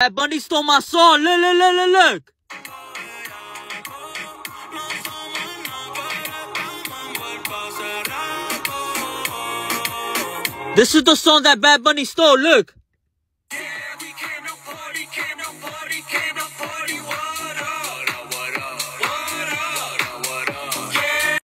That Bunny stole my song. Look, look, look, look, look. This is the song that Bad Bunny stole. Look.